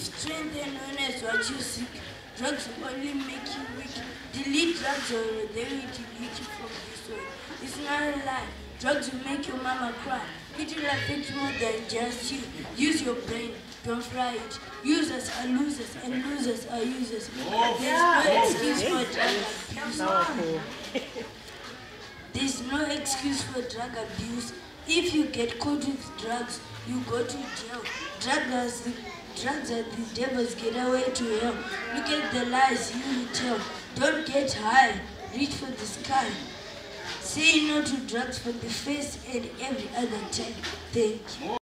Strength and honest what you seek. Drugs only make you weak. Delete drugs or they will delete you from this world. It's not a lie. Drugs will make your mama cry. It will affect more than just you. Use your brain. Don't fry it. Users are losers and losers are users. Oh, There's no excuse for drug abuse. There's no excuse for drug abuse. If you get caught with drugs, you go to jail. Drugs, drugs are the devil's getaway to hell. Look at the lies you tell. Don't get high. Reach for the sky. Say no to drugs for the first and every other time. Thank you.